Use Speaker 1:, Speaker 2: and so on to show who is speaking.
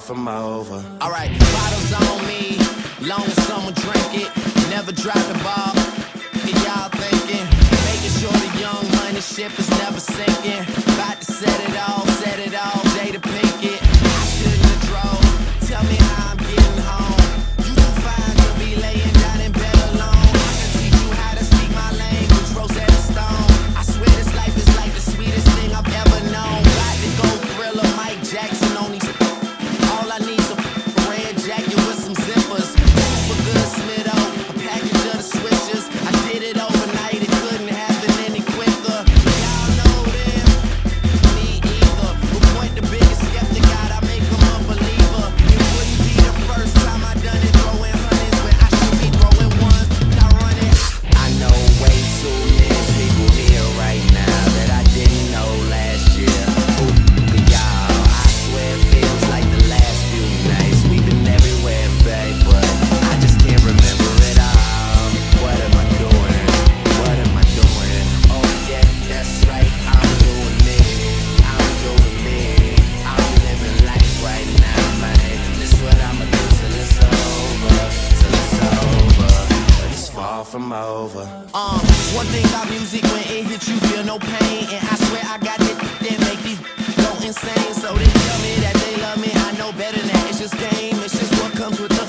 Speaker 1: out from over.
Speaker 2: All right, bottles on me. Long as someone drink it. Never drop the ball. Y'all thinking, making sure the young money ship is never sinking. from over. Um, one thing about music, when it hits you, feel no pain. And I swear I got it that make these go insane. So they tell me that they love me, I know better now. It's just game, it's just what comes with.